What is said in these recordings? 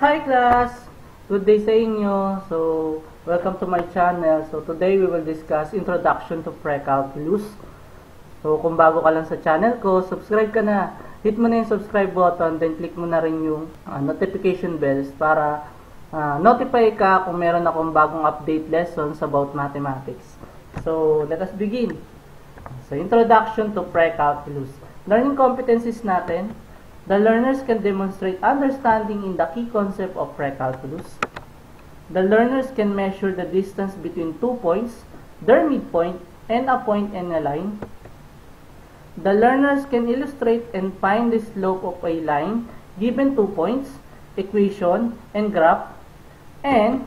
Hi class! Good day sa inyo. So, welcome to my channel. So, today we will discuss Introduction to Precalculus. So, kung bago ka lang sa channel ko, subscribe ka na. Hit mo na yung subscribe button, then click mo na rin yung uh, notification bells para uh, notify ka kung meron akong bagong update lessons about mathematics. So, let us begin. So, Introduction to Precalculus. Learning competencies natin. The learners can demonstrate understanding in the key concept of precalculus. The learners can measure the distance between two points, their midpoint, and a and a line. The learners can illustrate and find the slope of a line given two points, equation, and graph. And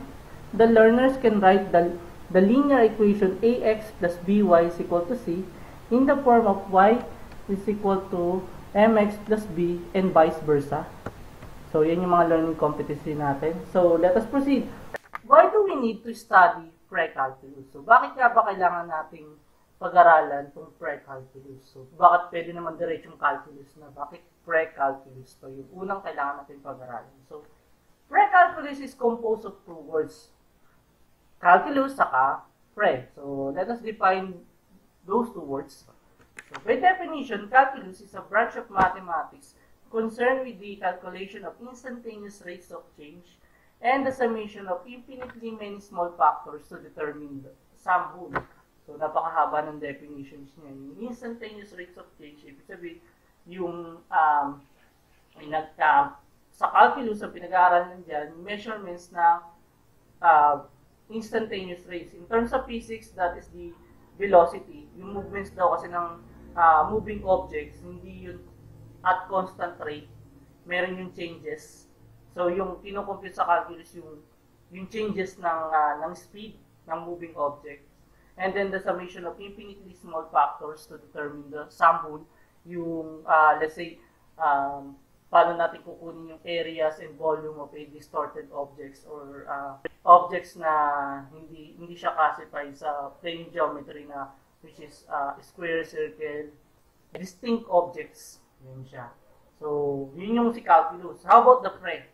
the learners can write the, the linear equation ax plus by is equal to c in the form of y is equal to mx plus b and vice versa. So, yan yung mga learning competency natin. So, let us proceed. Why do we need to study pre-calculus? So, bakit nga ba kailangan nating pag-aralan itong pre-calculus? So, bakit pwede naman diretsong calculus na? Bakit pre-calculus? Yung unang kailangan natin pag-aralan. So, pre-calculus is composed of two words. Calculus, saka pre. So, let us define those two words. By definition, calculus is a branch of mathematics concerned with the calculation of instantaneous rates of change and the summation of infinitely many small factors to determine the sum rule. So, napakahaba ng definitions niya. Yung instantaneous rates of change, ibig sabihin, yung um, nag, uh, sa calculus, ang pinag-aaralan dyan, measurements na uh, instantaneous rates. In terms of physics, that is the velocity. Yung movements daw kasi ng uh, moving objects, hindi yun at constant rate. Meron yung changes. So, yung kinocompute sa calculus, yung, yung changes ng, uh, ng speed ng moving object. And then the summation of infinitely small factors to determine the sum rule. Yung, uh, let's say, um, paano natin kukunin yung areas and volume of a distorted objects or uh, objects na hindi hindi siya classify sa plane geometry na which is uh, square, circle, distinct objects. Yun siya. So, yun yung si calculus. How about the pre?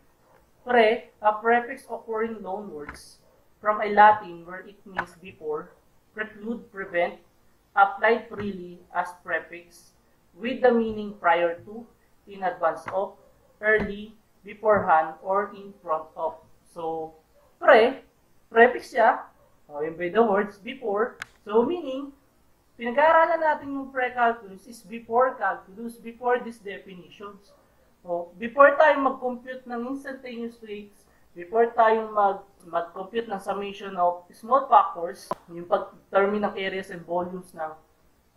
Pre, a prefix occurring loanwords from a Latin where it means before, preclude, prevent, applied freely as prefix with the meaning prior to, in advance of, early, beforehand, or in front of. So, pre, prefix siya, oh, by the words before, so meaning, pinag-aaralan natin yung pre-calculus is before calculus, before these definitions. O, before tayo mag-compute ng instantaneous rates, before tayo mag mag-compute ng summation of small factors, yung pag-determine ng areas and volumes ng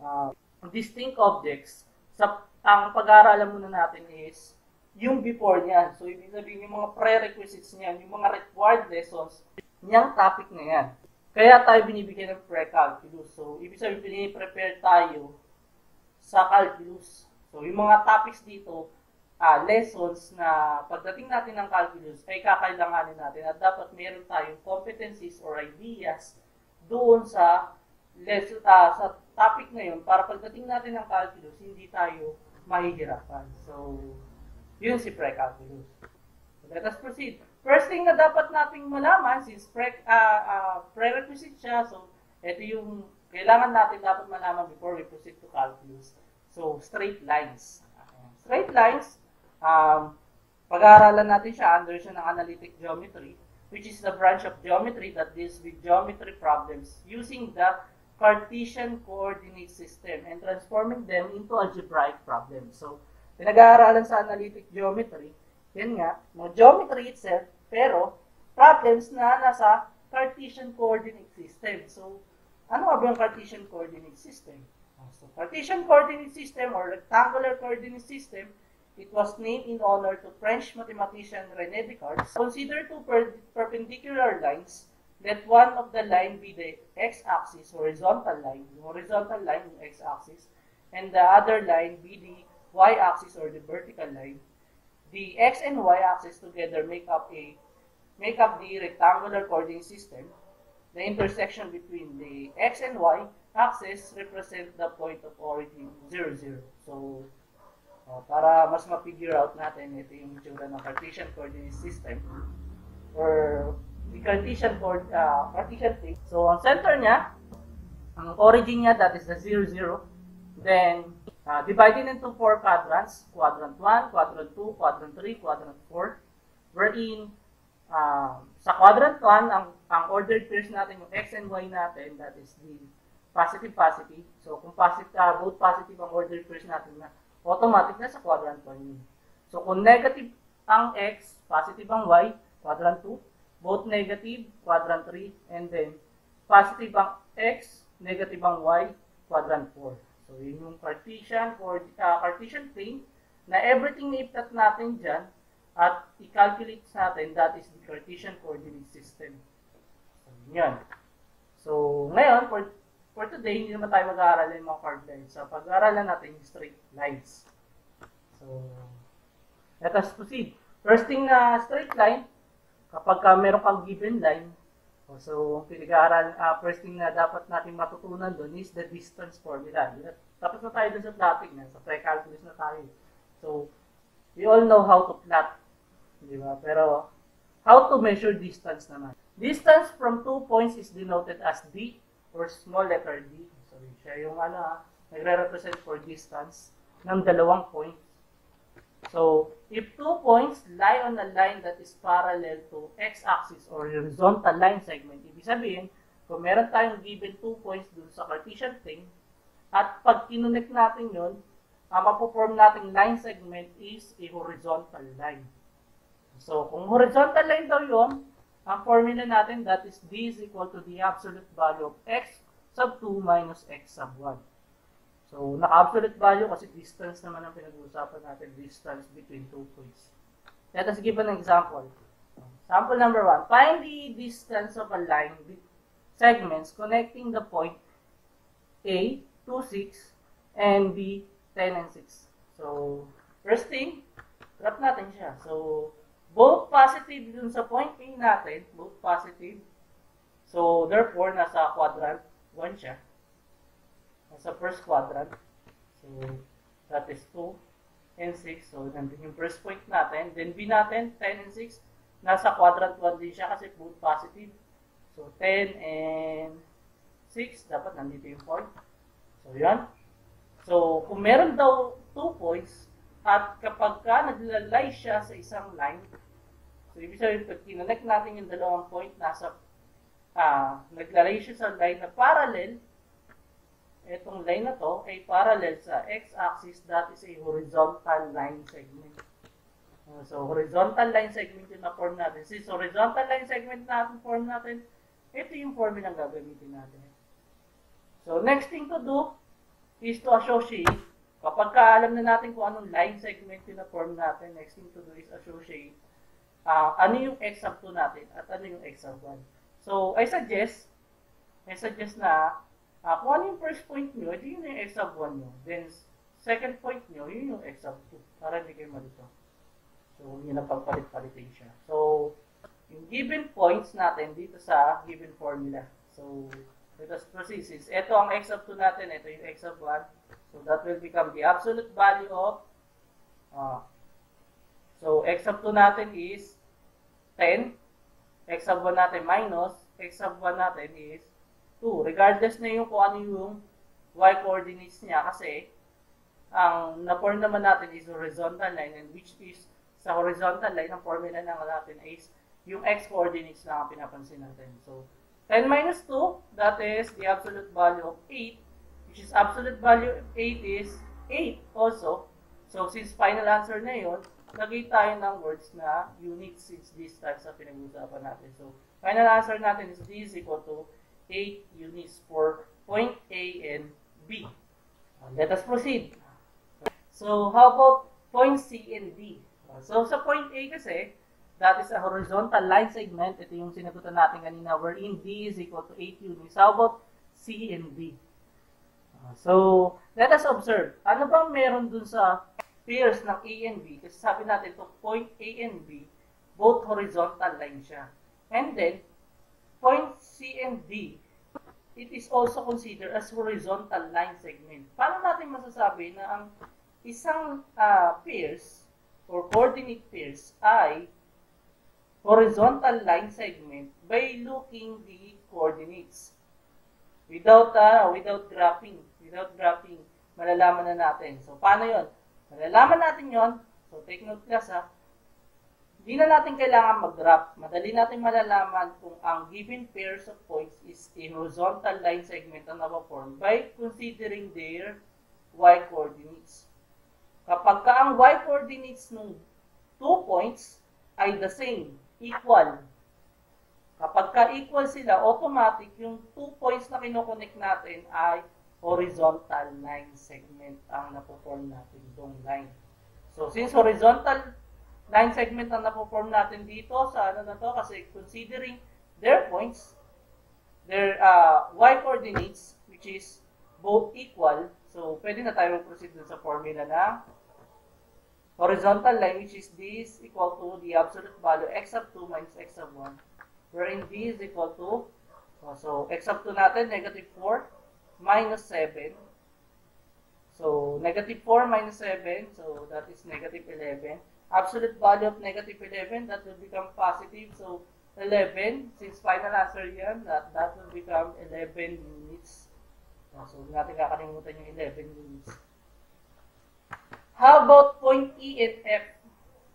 uh, distinct objects, sa, ang pag-aaralan muna natin is yung before niyan. So, ibig sabihin yung mga prerequisites niyan, yung mga required lessons, niyang topic na yan. Kaya tayo binibigyan ng pre-calculus. So, ibig sabihin, prepare tayo sa calculus. So, yung mga topics dito, uh, lessons na pagdating natin ng calculus ay kakailanganin natin at dapat meron tayong competencies or ideas doon sa lesson, uh, sa topic na yun para pagdating natin ng calculus, hindi tayo mahihirapan. So, yun si pre-calculus. So, let us proceed. First thing na dapat nating malaman, since pre, uh, uh, prerequisite siya, so ito yung kailangan natin dapat malaman before we proceed to calculus. So, straight lines. Straight lines, um, pag-aaralan natin siya under siya ng analytic geometry, which is the branch of geometry that deals with geometry problems using the Cartesian coordinate system and transforming them into algebraic problems. So, pinag-aaralan sa analytic geometry, yan nga, no, geometry itself, pero problems na nasa Cartesian coordinate system. So, ano ba yung Cartesian coordinate system? So, Cartesian coordinate system or rectangular coordinate system It was named in honor to French mathematician René Descartes. Consider two per perpendicular lines. Let one of the line be the x-axis, horizontal line, horizontal line, the x-axis, and the other line be the y-axis or the vertical line. The x and y-axis together make up a make up the rectangular coordinate system. The intersection between the x and y axis represent the point of origin 0, 0. So, O, para mas ma-figure out natin, ito yung itsura ng Cartesian coordinate system or the Cartesian, uh, Cartesian thing. So, ang center niya, ang origin niya, that is the 0, 0. Then, uh, divided into four quadrants, quadrant 1, quadrant 2, quadrant 3, quadrant 4, wherein uh, sa quadrant 1, ang, ang ordered pairs natin, yung x and y natin, that is the positive, positive. So, kung positive, uh, both positive ang ordered pairs natin na automatic na sa quadrant 1 yun. So, kung negative ang x, positive ang y, quadrant 2, both negative, quadrant 3, and then positive ang x, negative ang y, quadrant 4. So, yun yung Cartesian, or, uh, Cartesian plane na everything na iplot natin dyan at i-calculate natin, that is the Cartesian coordinate system. So, yun. So, ngayon, for, for today, hindi naman tayo mag-aaral ng mga chord lines. So, pag-aaralan natin yung straight lines. So, let us proceed. First thing na straight line, kapag ka meron kang given line, so pinag-aaral, uh, first thing na dapat natin matutunan doon is the distance formula. Tapos na tayo doon sa plotting na, sa pre-calculus na tayo. So, we all know how to plot. Di ba? Pero, how to measure distance naman. Distance from two points is denoted as D or small letter D. So, siya yung ano, ah, nagre-represent for distance ng dalawang points. So, if two points lie on a line that is parallel to x-axis or horizontal line segment, ibig sabihin, kung meron tayong given two points dun sa Cartesian plane, at pag kinunik natin yun, ang mapoform nating line segment is a horizontal line. So, kung horizontal line daw yun, ang formula natin, that is d is equal to the absolute value of x sub 2 minus x sub 1. So, naka-absolute value kasi distance naman ang pinag-uusapan natin, distance between two points. Let us give an example. Sample number 1. Find the distance of a line with segments connecting the point A, 2, 6, and B, 10 and 6. So, first thing, graph natin siya. So, both positive dun sa point A natin, both positive. So, therefore, nasa quadrant 1 siya sa first quadrant. So, that is 2 and 6. So, nandun yung first point natin. Then, B natin, 10 and 6. Nasa quadrant 1 din siya kasi both positive. So, 10 and 6. Dapat nandito yung point. So, yan. So, kung meron daw 2 points, at kapag ka naglalay siya sa isang line, so, ibig sabihin, pag kinonect natin yung dalawang point, nasa, ah, naglalay siya sa line na parallel, itong line na to ay parallel sa x-axis that is a horizontal line segment. Uh, so, horizontal line segment yung na-form natin. Since horizontal line segment natin form natin, ito yung formula ang gagamitin natin. So, next thing to do is to associate. Kapag ka alam na natin kung anong line segment yung na-form natin, next thing to do is associate uh, ano yung sub 2 natin at ano yung sub 1. So, I suggest, I suggest na Uh, kung ano yung first point nyo, ito yun yung sub 1 nyo. Then, second point nyo, yun yung sub 2. Para hindi kayo malito. So, huwag nyo na pagpalit-palitin siya. So, yung given points natin dito sa given formula. So, let us proceed. Since ito ang x sub 2 natin, ito yung x sub 1. So, that will become the absolute value of uh, So, x sub 2 natin is 10. x sub 1 natin minus. x sub 1 natin is 2. Regardless na yung kung ano yung y coordinates niya kasi ang na-form naman natin is horizontal line and which is sa horizontal line, ang formula na natin is yung x coordinates lang ang pinapansin natin. So, 10 minus 2, that is the absolute value of 8, which is absolute value of 8 is 8 also. So, since final answer na yun, nagay tayo ng words na units since this time sa pinag-uusapan natin. So, final answer natin is d is equal to 8 units for point A and B. Let us proceed. So, how about point C and D? So, sa point A kasi, that is a horizontal line segment. Ito yung sinagutan natin kanina, wherein D is equal to 8 units. How about C and D? So, let us observe. Ano bang meron dun sa pairs ng A and B? Kasi sabi natin, to point A and B, both horizontal line siya. And then, point C and D, it is also considered as horizontal line segment. Paano natin masasabi na ang isang ah, pairs or coordinate pairs ay horizontal line segment by looking the coordinates. Without uh, without graphing, without graphing, malalaman na natin. So paano 'yon? Malalaman natin 'yon. So take note class ha. Hindi na natin kailangan mag-graph. Madali natin malalaman kung ang given pairs of points is a horizontal line segment na napaform by considering their y coordinates. Kapag ka ang y coordinates ng two points ay the same, equal. Kapag ka equal sila, automatic yung two points na kinoconnect natin ay horizontal line segment ang napoform natin itong line. So, since horizontal line segment ang napoform natin dito sa ano na to, kasi considering their points, their uh, y coordinates, which is both equal, so pwede na tayo proceed dun sa formula na horizontal line, which is this equal to the absolute value x sub 2 minus x sub 1, wherein d is equal to, uh, so x sub 2 natin, negative 4 minus 7. So, negative 4 minus 7, so that is negative 11. Absolute value of negative 11, that will become positive. So, 11, since final answer yan, that, that will become 11 units. Uh, so, huwag natin kakalimutan yung 11 units. How about point E and F?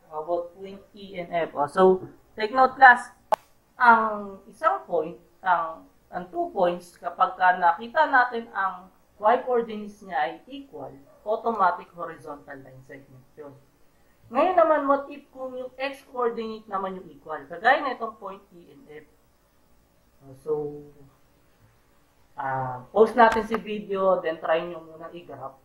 How about point E and F? Oh, so, take note class, ang isang point, ang, ang two points, kapag ka nakita natin ang y coordinates niya ay equal, automatic horizontal line segment yun. Ngayon naman, what if kung yung x coordinate naman yung equal? Kagaya na itong point E and F. So, uh, post natin si video, then try nyo muna i-graph.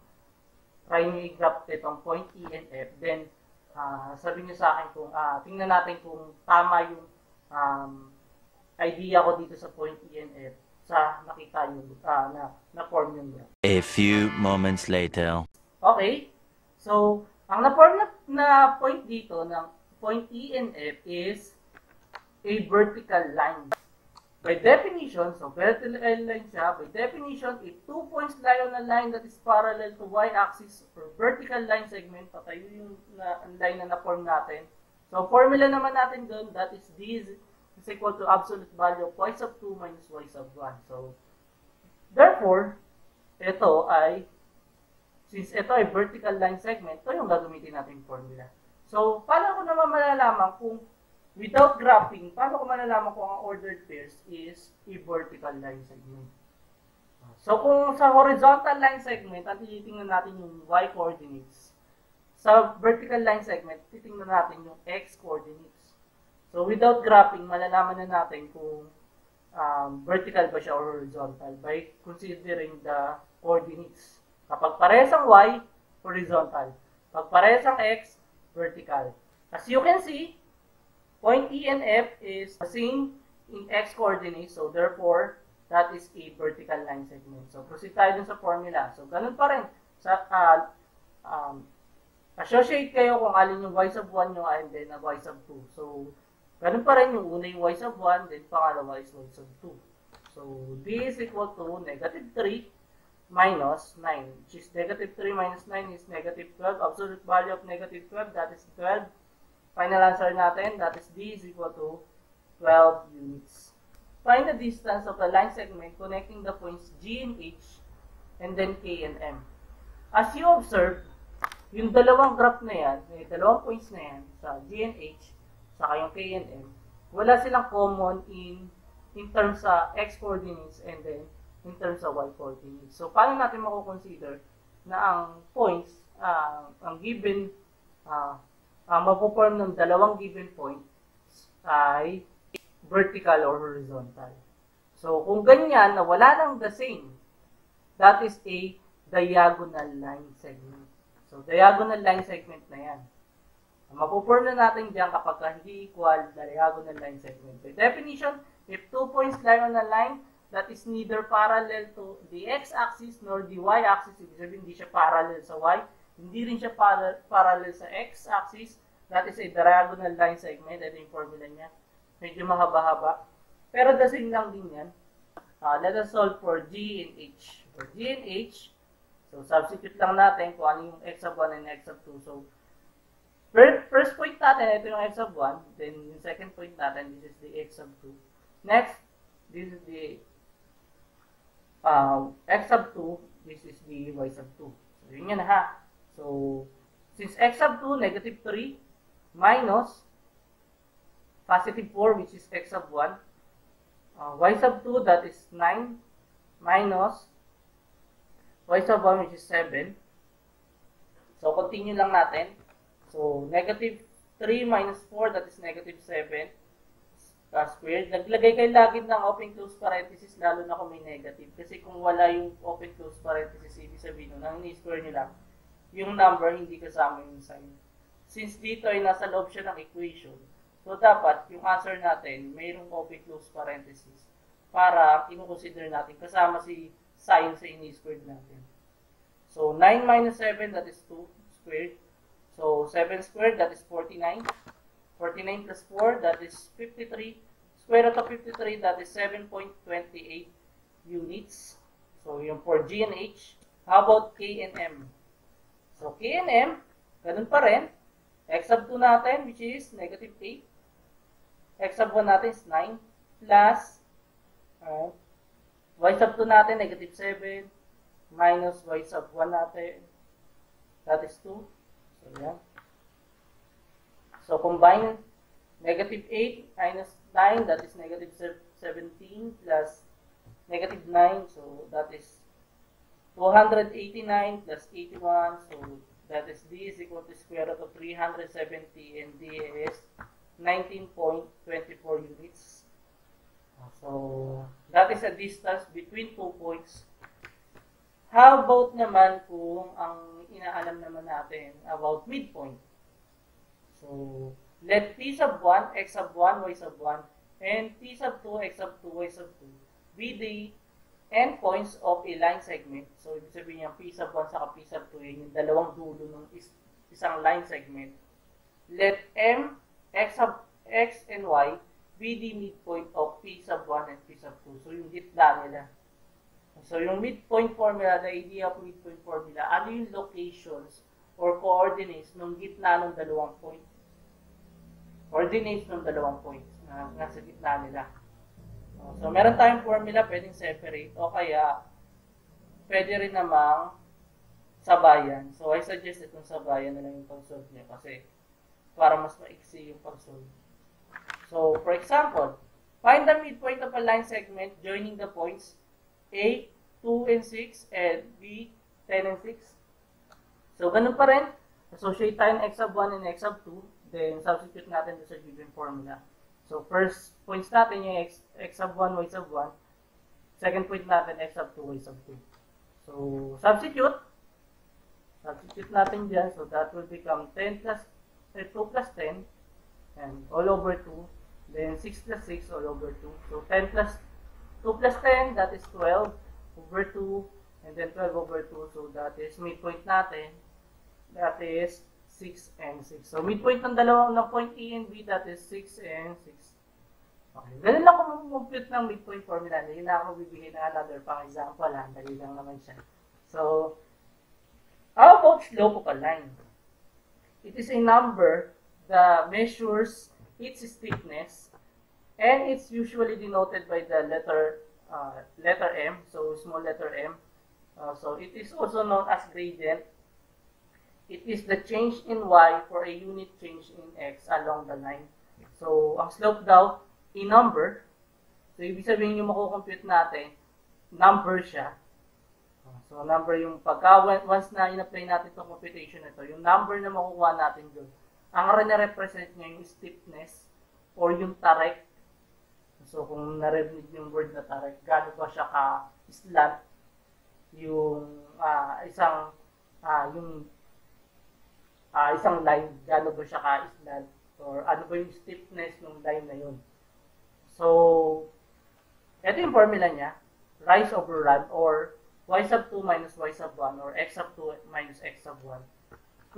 Try nyo i-graph itong point E and F. Then, uh, sabi nyo sa akin kung, uh, tingnan natin kung tama yung um, idea ko dito sa point E and F sa nakita nyo, uh, na, na-form yung graph. A few moments later. Okay. So, ang na-form na, na point dito ng point E and F is a vertical line. By definition, so vertical line siya, by definition, if two points lie on a line that is parallel to y-axis or vertical line segment, patayo yung na, line na na-form natin. So, formula naman natin doon, that is this is equal to absolute value of y sub 2 minus y sub 1. So, therefore, ito ay since ito ay vertical line segment, ito yung gagamitin natin formula. So, paano ko naman malalaman kung without graphing, paano ko malalaman kung ang ordered pairs is a vertical line segment? So, kung sa horizontal line segment, at titingnan natin yung y coordinates. Sa vertical line segment, titingnan natin yung x coordinates. So, without graphing, malalaman na natin kung um, vertical ba siya or horizontal by considering the coordinates. Kapag parehas ang y, horizontal. Pag parehas ang x, vertical. As you can see, point E and F is the same in x coordinates, so therefore, that is a vertical line segment. So, proceed tayo dun sa formula. So, ganun pa rin. Sa, uh, um, associate kayo kung alin yung y sub 1 nyo and then y sub 2. So, ganun pa rin yung una yung y sub 1, then pangalawa is y sub 2. So, d is equal to negative 3 minus 9, which is negative 3 minus 9 is negative 12. Absolute value of negative 12, that is 12. Final answer natin, that is d is equal to 12 units. Find the distance of the line segment connecting the points G and H and then K and M. As you observe, yung dalawang graph na yan, yung dalawang points na yan, sa G and H, saka yung K and M, wala silang common in in terms sa x coordinates and then in terms sa y coordinates. So, paano natin mako-consider na ang points, uh, ang given, uh, ang mapoform ng dalawang given points ay vertical or horizontal. So, kung ganyan, na wala nang the same, that is a diagonal line segment. So, diagonal line segment na yan. Mapuform na natin diyan kapag hindi equal the diagonal line segment. By definition, if two points lie on a line that is neither parallel to the x-axis nor the y-axis, ibig sabihin hindi siya parallel sa y, hindi rin siya para parallel sa x-axis, that is a diagonal line segment. Ito yung formula niya. Medyo mahaba-haba. Pero same lang din yan. Uh, let us solve for G and H. For G and H, So, substitute lang natin kung ano yung x sub 1 and x sub 2. So, fir- first point natin, ito yung x sub 1. Then, yung second point natin, this is the x sub 2. Next, this is the uh, x sub 2. This is the y sub 2. So, yun yan ha. So, since x sub 2, negative 3, minus positive 4, which is x sub 1, uh, y sub 2, that is 9, minus y sub 1 which is 7. So, continue lang natin. So, negative 3 minus 4, that is negative 7 uh, squared. Naglagay kayo lagi ng open close parenthesis, lalo na kung may negative. Kasi kung wala yung open close parenthesis, ibig sabihin nun, ang ni-square nyo lang, yung number hindi kasama yung sign. Since dito ay nasa loob siya ng equation, so dapat yung answer natin, mayroong open close parenthesis para ino-consider natin kasama si sign sa ini-squared natin. So, 9 minus 7, that is 2 squared. So, 7 squared, that is 49. 49 plus 4, that is 53. Square root of 53, that is 7.28 units. So, yung for G and H. How about K and M? So, K and M, ganun pa rin. X sub 2 natin, which is negative 8. X sub 1 natin is 9. Plus, alright, y sub 2 natin, negative 7. Minus y sub 1 natin. That is 2. So, yan. So, combine negative 8 minus 9, that is negative 17 plus negative 9. So, that is 289 plus 81. So, that is D is equal to square root of 370 and D is 19.24 units. So, that is a distance between two points. How about naman kung ang inaalam naman natin about midpoint? So, let T sub 1, X sub 1, Y sub 1, and T sub 2, X sub 2, Y sub 2 be the endpoints of a line segment. So, ibig sabihin yung P sub 1 sa P sub 2, yun yung dalawang dulo ng is, isang line segment. Let M, X sub X and Y be the midpoint of P sub 1 and P sub 2. So, yung gitna nila. So, yung midpoint formula, the idea of midpoint formula, ano yung locations or coordinates ng gitna ng dalawang point? Coordinates ng dalawang points na nasa gitna nila. So, meron tayong formula pwedeng separate o kaya pwede rin namang sabayan. So, I suggest itong sabayan na lang yung pag-solve niya kasi para mas maiksi yung pag-solve. So, for example, find the midpoint of a line segment joining the points A, 2 and 6 and B, 10 and 6. So, ganun pa rin. Associate tayo ng x sub 1 and x sub 2. Then, substitute natin sa given formula. So, first points natin yung x, x sub 1, y sub 1. Second point natin, x sub 2, y sub 2. So, substitute. Substitute natin dyan. So, that will become 10 plus, eh, 2 plus 10. And all over 2. Then, 6 plus 6 all over 2. So, 10 plus 2 plus 10, that is 12 over 2. And then 12 over 2. So, that is midpoint natin. That is 6 and 6. So, midpoint ng dalawang ng point A and B, that is 6 and 6. Okay. Ganun lang kung compute ng midpoint formula. Hindi na ako bibigyan ng another pang example. Ha? Dali lang naman siya. So, how about slope of a line? It is a number that measures its steepness and it's usually denoted by the letter uh, letter M, so small letter M. Uh, so it is also known as gradient it is the change in y for a unit change in x along the line. So, ang slope daw, a number. So, ibig sabihin yung makukompute natin, number siya. So, number yung pagka, once na in-apply natin itong computation na ito, yung number na makukuha natin doon, ang represent niya yung stiffness or yung tarek. So, kung narinig yung word na tarek, gano'n ba siya ka-slant yung uh, isang, uh, yung uh, isang line, gaano ba siya ka-slant, or ano ba yung stiffness ng line na yun. So, ito yung formula niya, rise over run, or y sub 2 minus y sub 1, or x sub 2 minus x sub 1.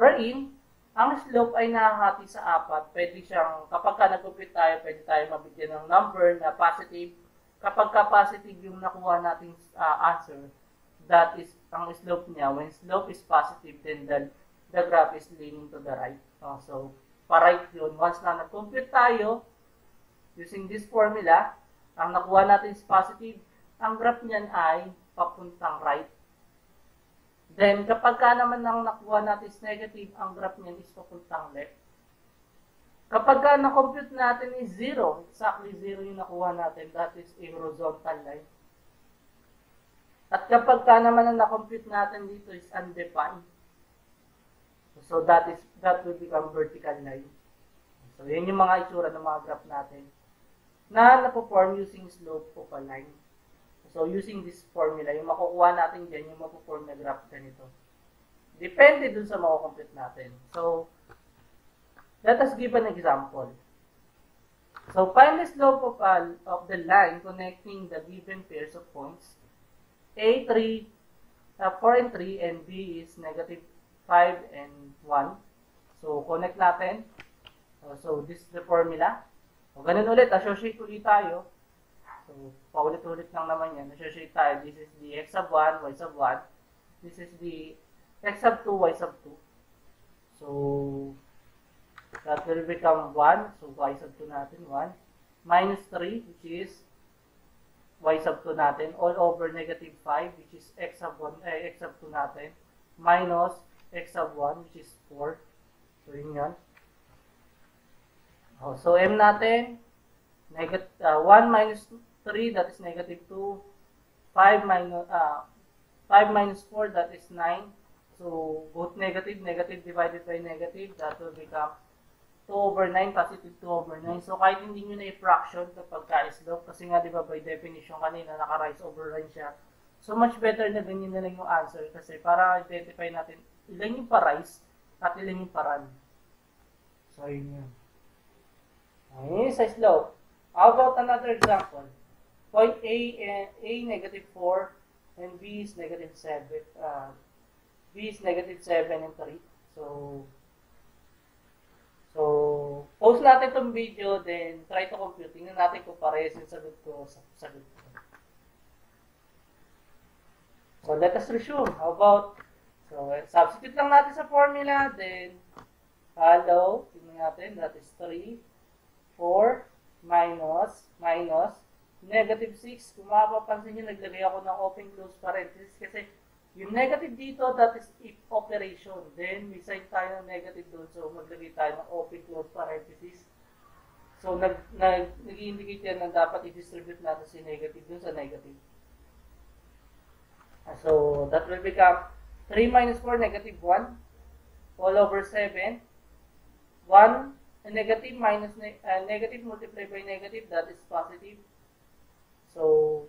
Wherein, ang slope ay nakahati sa apat. Pwede siyang, kapag ka nag-compute tayo, pwede tayo mabigyan ng number na positive. Kapag ka positive yung nakuha nating uh, answer, that is ang slope niya. When slope is positive, then the, the graph is leaning to the right. Oh, so, pa-right yun. Once na nag-compute tayo, using this formula, ang nakuha natin is positive, ang graph niyan ay papuntang right. Then, kapag ka naman ang nakuha natin is negative, ang graph niyan is papuntang left. Kapag ka na-compute natin is 0, exactly 0 yung nakuha natin, that is a horizontal line. At kapag ka naman ang na-compute natin dito is undefined, so that is that will become vertical line. So, yun yung mga itsura ng mga graph natin na napoform using slope of a line. So, using this formula, yung makukuha natin dyan, yung mapoform na graph ganito. Depende dun sa makukompute natin. So, let us give an example. So, find the slope of, a, of the line connecting the given pairs of points. A, 3, uh, 4 and 3, and B is negative 5 and 1. So, connect natin. Uh, so, this is the formula. So, ganun ulit, associate ulit tayo. So, paulit-ulit lang naman yan. Associate tayo. This is the x sub 1, y sub 1. This is the x sub 2, y sub 2. So, that will become 1. So, y sub 2 natin, 1. Minus 3, which is y sub 2 natin, all over negative 5, which is x sub 1, eh, x sub 2 natin, minus x sub 1, which is 4. So, yun yan. Oh, so, m natin, negative, uh, 1 minus 3, that is negative 2. 5 minus, uh, 5 minus 4, that is 9. So, both negative, negative divided by negative, that will become 2 over 9, positive 2 over 9. So, kahit hindi nyo na i-fraction kapag ka-slope, kasi nga, di ba, by definition kanina, naka-rise over line siya. So, much better na ganyan na lang yung answer kasi para identify natin ilan yung pa-rise at ilan yung pa-run. So, yun yun. Ayun sa slope. How about another example? Point A, and A negative 4 and B is negative 7. Uh, B is negative 7 and 3. So, so, post natin itong video, then try to compute. Tingnan natin kung parehas yung sagot ko sa sagot ko. So, let us resume. How about, so, substitute lang natin sa formula, then, follow, tingnan natin, that is 3, 4, minus, minus, negative 6. Kung mapapansin nyo, naglagay ako ng open close parenthesis kasi yung negative dito, that is if operation. Then, may sign tayo ng negative doon. So, maglagay tayo ng open close parenthesis. So, nag, nag, nag-indicate yan na dapat i-distribute natin si negative doon sa negative. Ah, So, that will become 3 minus 4, negative 1. All over 7. 1 a negative minus uh, negative multiplied by negative, that is positive. So,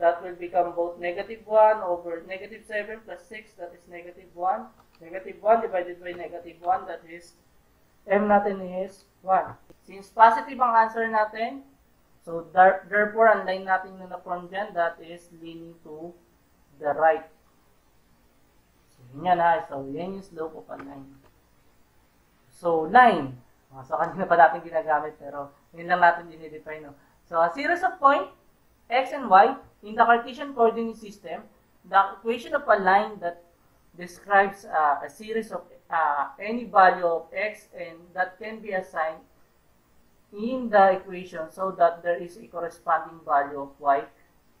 that will become both negative 1 over negative 7 plus 6, that is negative 1. Negative 1 divided by negative 1, that is, m natin is 1. Since positive ang answer natin, so there, therefore, ang line natin na na-form dyan, that is leaning to the right. So, yun yan ha. So, yan yung slope of a line. So, line. So, kanina pa natin ginagamit, pero yun lang natin dinidefine. No? So, a series of point, x and y, in the Cartesian coordinate system, the equation of a line that describes uh, a series of uh, any value of x and that can be assigned in the equation so that there is a corresponding value of y,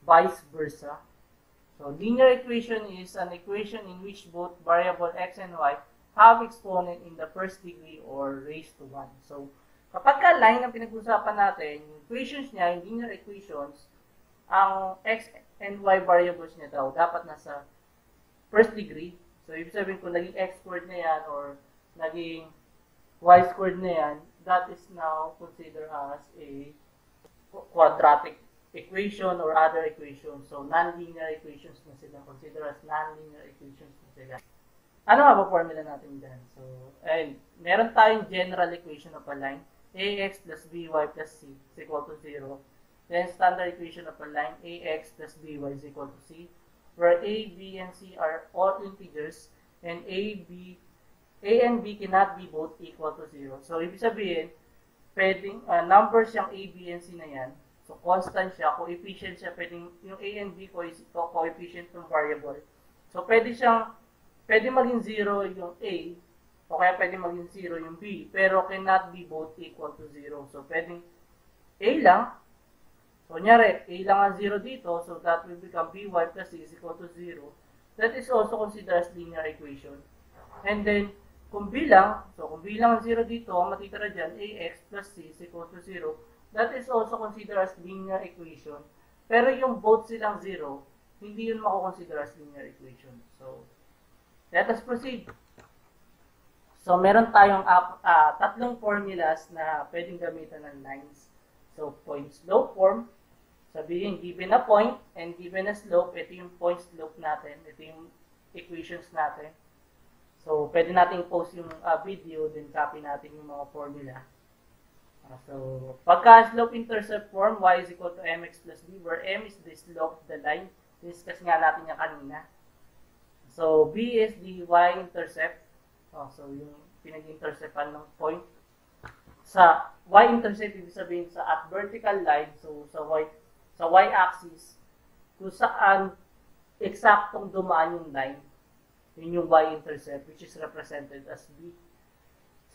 vice versa. So, linear equation is an equation in which both variable x and y have exponent in the first degree or raised to 1. So, kapag ka line ang pinag-usapan natin, equations niya, linear equations, ang x and y variables niya daw, dapat nasa first degree. So, ibig sabihin kung naging x squared na yan or naging y squared na yan, that is now considered as a quadratic equation or other equations. So, non-linear equations na sila. Consider as non-linear equations na sila. Ano nga ba formula natin dyan? So, and meron tayong general equation of a line. ax plus by plus c is equal to 0. Then, standard equation of a line. ax plus by is equal to c. Where a, b, and c are all integers. And a, b, a and b cannot be both equal to 0. So, ibig sabihin, pwedeng, uh, numbers yung a, b, and c na yan. So, constant siya. Coefficient siya. Pwedeng, yung A and B co- coefficient ng variable. So, pwede siyang, pwede maging 0 yung A, o kaya pwede maging 0 yung B, pero cannot be both equal to 0. So, pwedeng A lang, so, kunyari, A lang ang 0 dito, so that will become by plus C is equal to 0. That is also considered as linear equation. And then, kung B lang, so kung B lang ang 0 dito, ang matitira dyan, AX plus C is equal to 0. That is also considered as linear equation. Pero yung both silang 0, hindi yun mako-consider as linear equation. So, let us proceed. So, meron tayong up, ah, tatlong formulas na pwedeng gamitan ng lines. So, point slope form, sabihin given a point and given a slope, ito yung point slope natin, ito yung equations natin. So, pwede natin post yung ah, video, then copy natin yung mga formula. Ah, so, pagka slope intercept form, y is equal to mx plus b, where m is the slope of the line. Discuss nga natin yan kanina. So, b is the y-intercept. Oh, so, yung pinag-interceptan ng point. Sa y-intercept, ibig sabihin sa at vertical line, so sa y sa y-axis, kung saan eksaktong dumaan yung line, yun yung y-intercept, which is represented as b.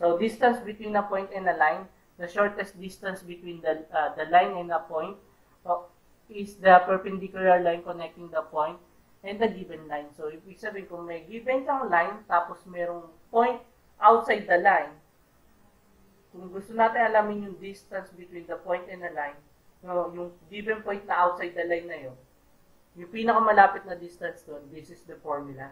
So, distance between a point and a line, the shortest distance between the, uh, the line and a point is the perpendicular line connecting the point and the given line. So, ibig sabihin, kung may given kang line, tapos merong point outside the line, kung gusto natin alamin yung distance between the point and the line, no, yung given point na outside the line na yun, yung pinakamalapit na distance doon, this is the formula.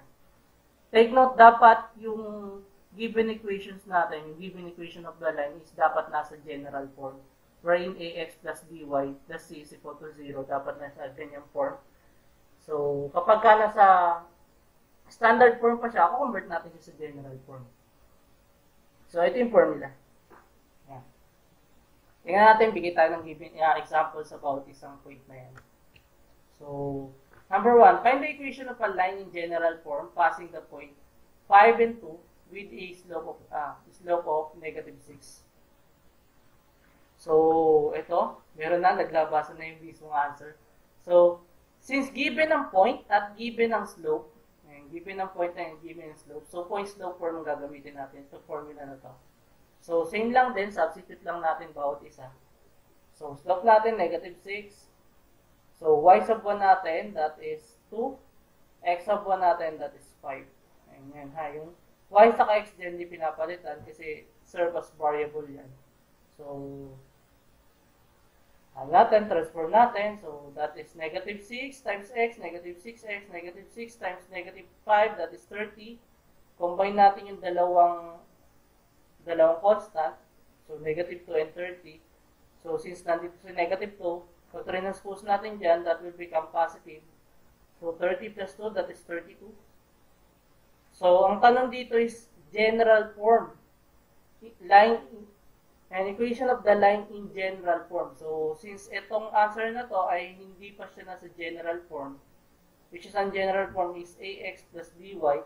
Take note, dapat yung given equations natin, yung given equation of the line is dapat nasa general form. Wherein ax plus by plus c is equal to 0, dapat nasa ganyang form. So, kapag ka nasa standard form pa siya, ako convert natin siya sa general form. So, ito yung formula. Tingnan natin, bigay tayo ng given uh, examples about isang point na yan. So, number one, find the equation of a line in general form passing the point 5 and 2 with a slope of, uh, slope of negative 6. So, ito, meron na, naglabasa na yung mismong answer. So, since given ang point at given ang slope, ayan, given ang point and given ang slope, so point slope form ang gagamitin natin sa formula na to. So, same lang din, substitute lang natin bawat isa. So, slope natin, negative 6. So, y sub 1 natin, that is 2. x sub 1 natin, that is 5. Ayan, ha, yung y sa x din, di pinapalitan kasi serve as variable yan. So, ang natin, transform natin. So, that is negative 6 times x, negative 6x, negative 6 times negative 5, that is 30. Combine natin yung dalawang dalawang constant. So, negative 2 and 30. So, since nandito sa negative 2, so, transpose natin dyan, that will become positive. So, 30 plus 2, that is 32. So, ang tanong dito is general form. Line, an equation of the line in general form. So, since itong answer na to ay hindi pa siya nasa general form, which is ang general form is ax plus by,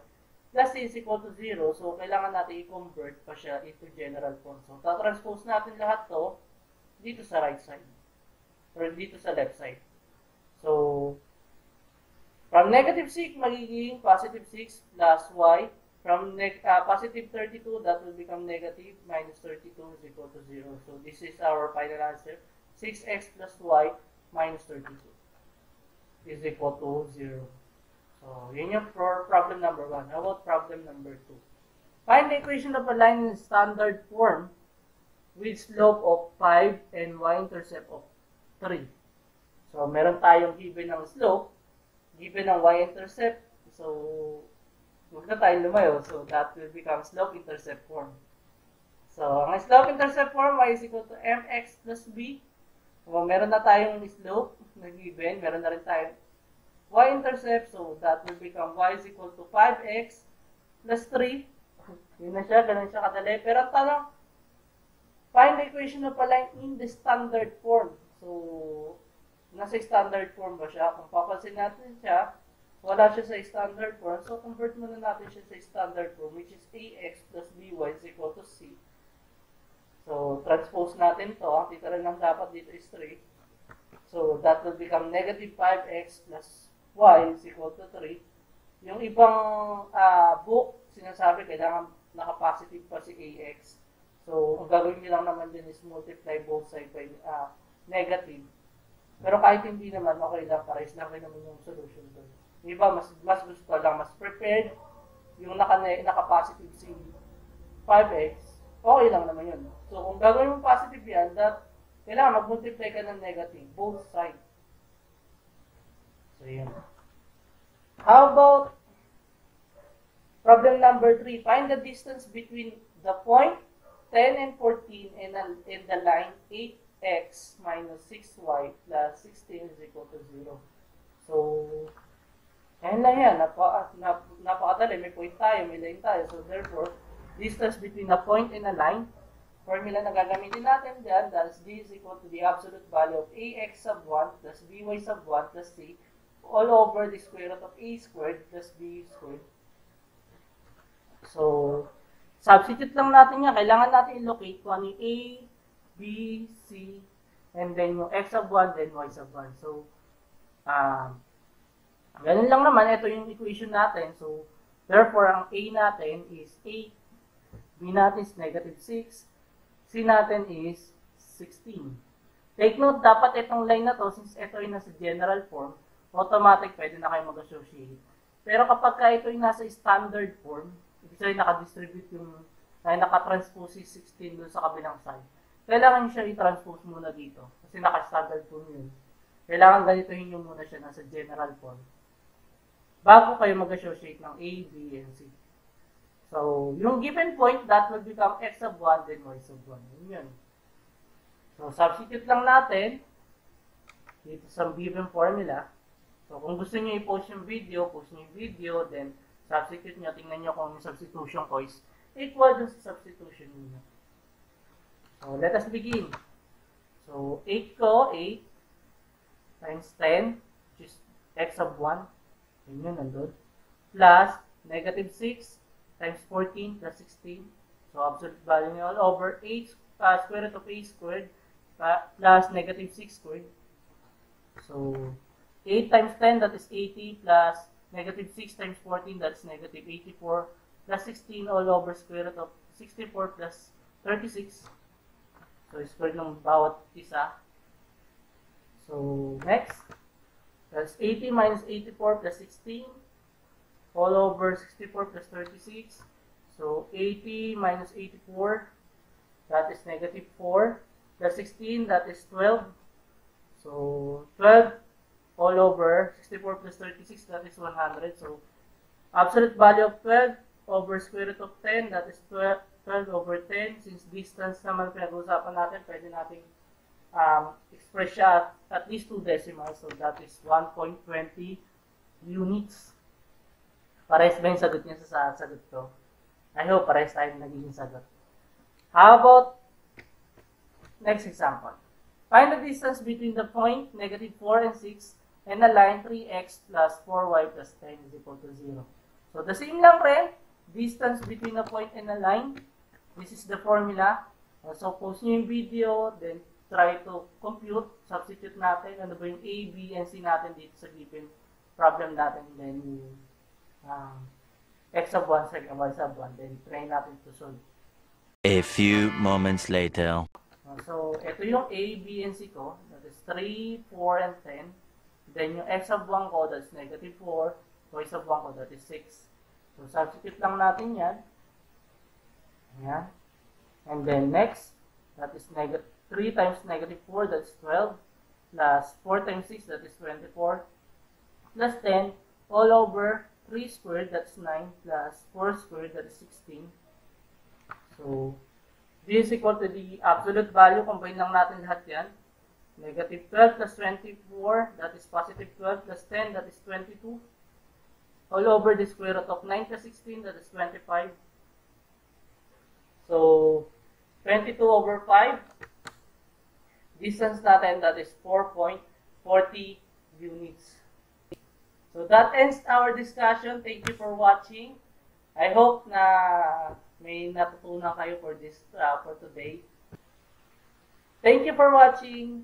plus is equal to 0. So, kailangan natin i-convert pa siya into general form. So, tatranspose natin lahat to dito sa right side. Or dito sa left side. So, from negative 6, magiging positive 6 plus y. From uh, positive 32, that will become negative minus 32 is equal to 0. So, this is our final answer. 6x plus y minus 32 is equal to 0. So, yun yung problem number 1. How about problem number 2? Find the equation of a line in standard form with slope of 5 and y-intercept of 3. So, meron tayong given ng slope, given ng y-intercept. So, huwag na tayo lumayo. So, that will become slope-intercept form. So, ang slope-intercept form, y is equal to mx plus b. So, meron na tayong slope na given. Meron na rin tayong y-intercept. So, that will become y is equal to 5x plus 3. Yun na siya. Ganun siya kadali. Pero ang tanong, find the equation of a line in the standard form. So, nasa standard form ba siya? Kung papansin natin siya, wala siya sa standard form. So, convert muna natin siya sa standard form, which is ax plus by is equal to c. So, transpose natin to. Ang titira lang dapat dito is 3. So, that will become negative 5x plus y is equal to 3. Yung ibang ah, book, sinasabi kailangan naka-positive pa si ax. So, ang gagawin nyo lang naman din is multiply both sides by ah, negative. Pero kahit hindi naman, okay lang, pares lang rin naman yung solution doon. Yung iba, mas, mas gusto lang, mas prepared, yung naka, naka-positive si 5x, okay lang naman yun. So, kung gagawin mo positive yan, that, kailangan mag-multiply ka ng negative, both sides. Yun. How about problem number 3? Find the distance between the point 10 and 14 and, the- and the line 8x minus 6y plus 16 is equal to 0. So, Ayan lang yan. Napa, nap, napakadali. May point tayo, may line tayo. So, therefore, distance between a point and a line, formula na gagamitin natin dyan, that's d is equal to the absolute value of ax sub 1 plus by sub 1 plus c all over the square root of a squared plus b squared. So, substitute lang natin yan. Kailangan natin i-locate kung ano a, b, c, and then yung x sub 1, then y sub 1. So, um, Ganun lang naman, ito yung equation natin. So, therefore, ang A natin is 8. B natin is negative 6. C natin is 16. Take note, dapat itong line na to, since ito ay nasa general form, automatic pwede na kayo mag-associate. Pero kapag ka ito ay nasa standard form, ibig sabihin naka-distribute yung, ay naka-transpose si 16 dun sa kabilang side, kailangan siya i-transpose muna dito. Kasi naka-standard form yun. Kailangan ganitohin nyo muna siya nasa general form bago kayo mag-associate ng A, B, and C. So, yung given point, that will become x sub 1, then y sub 1. Yun yun. So, substitute lang natin dito sa given formula. So, kung gusto niyo i-post yung video, post niyo yung video, then substitute niyo, tingnan niyo kung yung substitution ko is equal dun sa substitution niyo. So, let us begin. So, 8 ko, 8 times 10, which is x sub 1. Yun yun, nandun. Plus, negative 6 times 14 plus 16. So, absolute value niya all over 8 uh, square root of a squared plus negative 6 squared. So, 8 times 10, that is 80, plus negative 6 times 14, that's negative 84, plus 16 all over square root of 64 plus 36. So, square ng bawat isa. So, next. That's 80 minus 84 plus 16 all over 64 plus 36. So 80 minus 84, that is negative 4. Plus 16, that is 12. So 12 all over 64 plus 36, that is 100. So absolute value of 12 over square root of 10, that is 12, 12 over 10. Since distance naman pinag-uusapan natin, pwede natin um, express siya at, at least two decimals. So that is 1.20 units. Pares ba yung sagot niya sa sa- sagot ko? I hope pares tayo nagiging sagot. How about next example? Find the distance between the point negative 4 and 6 and the line 3x plus 4y plus 10 is equal to 0. So the same lang rin, distance between a point and a line. This is the formula. Uh, So post nyo yung video, then try to compute, substitute natin, ano ba yung A, B, and C natin dito sa given problem natin. Then, um, x sub 1, second y sub 1. Then, try natin to solve. A few moments later. Uh, So, ito yung A, B, and C ko. That is 3, 4, and 10. Then, yung x sub 1 ko, that's negative 4. Y sub 1 ko, that is 6. So, substitute lang natin yan. Ayan. And then, next, that is negative 3 times negative 4, that's 12. Plus 4 times 6, that is 24. Plus 10, all over 3 squared, that's 9. Plus 4 squared, that is 16. So, this is equal to the absolute value. Combine lang natin lahat yan. Negative 12 plus 24, that is positive 12 plus 10, that is 22. All over the square root of 9 plus 16, that is 25. So, 22 over 5. Distance natin, that is 4.40 units. So, that ends our discussion. Thank you for watching. I hope na may natutunan kayo for this uh, for today. Thank you for watching.